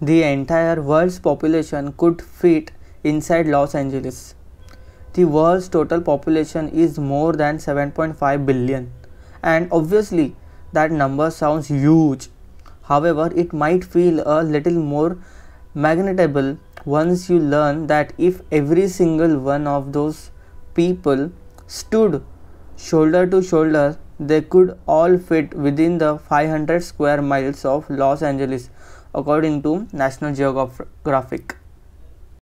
the entire world's population could fit inside Los Angeles. The world's total population is more than 7.5 billion, and obviously, that number sounds huge. However, it might feel a little more magnetable once you learn that if every single one of those people stood shoulder to shoulder, they could all fit within the 500 square miles of Los Angeles, according to National Geographic.